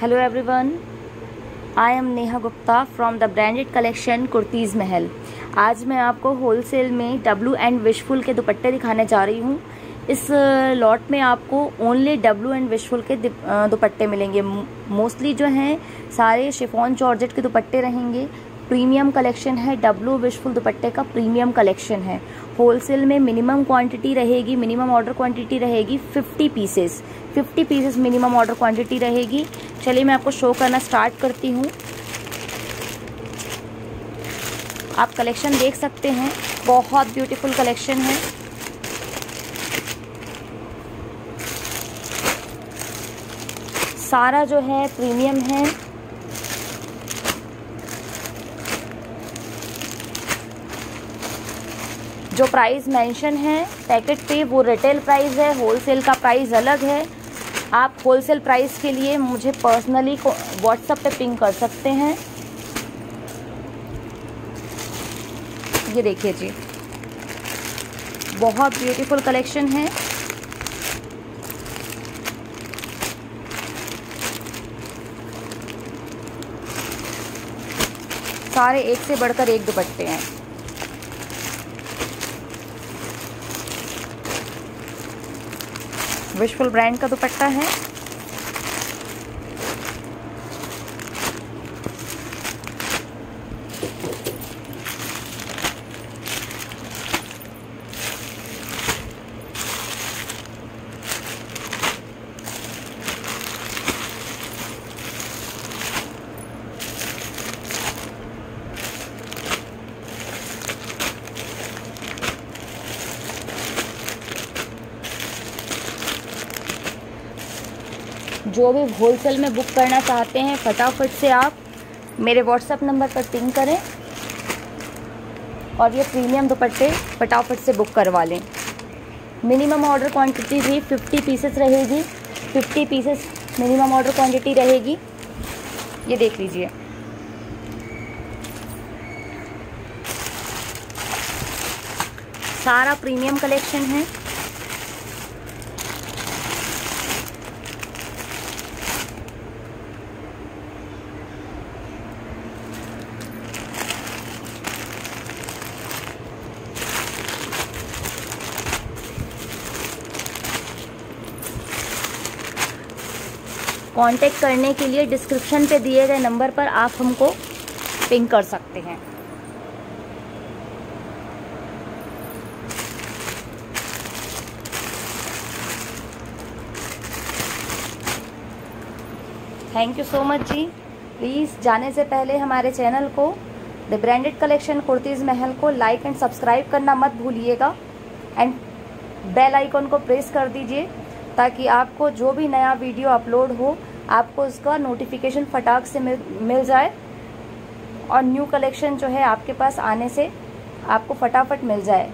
Hello everyone I am Neha Gupta from the branded collection kurtis Mahal आज मैं आपको wholesale में W and wishful के दुपट्टे दिखाने जा रही हूँ। इस लॉट में आपको ओनली डब्लू एंड विशफुल के दुपट्टे मिलेंगे। मोस्टली जो हैं, सारे शिफॉन जॉर्जेट के दुपट्टे रहेंगे। प्रीमियम कलेक्शन है डब्लू विशफुल दुपट्टे का प्रीमियम कलेक्शन है। होलसेल में मिनिमम क्वांटिटी रहेगी मिनिमम ऑर्डर क्वांटिटी रहेगी 50 pieces 50 pieces minimum order quantity रहेगी। चलिए मैं आपको शो करना स्टार्ट करती हूँ। आप कलेक्शन देख सकते हैं। बहुत ब्यूटीफुल कलेक्शन है। सारा जो है प्रीमियम है। जो प्राइस मेंशन है पैकेट पे वो रिटेल प्राइस है होलसेल का प्राइस अलग है। आप होलसेल प्राइस के लिए मुझे पर्सनली व्हाट्सएप पे पिंग कर सकते हैं। ये देखिए जी। बहुत ब्यूटीफुल कलेक्शन है। सारे एक से बढ़कर एक दुपट्टे हैं। विशफुल ब्रांड का दुपट्टा है। जो भी होलसेल में बुक करना चाहते हैं, फटाफट से आप मेरे व्हाट्सएप नंबर पर पिंग करें और ये प्रीमियम दुपट्टे फटाफट से बुक करवा लें। मिनिमम ऑर्डर क्वांटिटी भी 50 पीसेस रहेगी। 50 पीसेस मिनिमम ऑर्डर क्वांटिटी रहेगी। ये देख लीजिए। सारा प्रीमियम कलेक्शन है। कांटेक्ट करने के लिए डिस्क्रिप्शन पे दिए गए नंबर पर आप हमको पिंग कर सकते हैं। थैंक यू सो मच जी। प्लीज़ जाने से पहले हमारे चैनल को द ब्रांडेड कलेक्शन कुर्तीज़ महल को लाइक एंड सब्सक्राइब करना मत भूलिएगा। एंड बेल आइकॉन को प्रेस कर दीजिए, ताकि आपको जो भी नया वीडियो अपलोड हो आपको उसका नोटिफिकेशन फटाक से मिल मिल जाए और न्यू कलेक्शन जो है आपके पास आने से आपको फटाफट मिल जाए।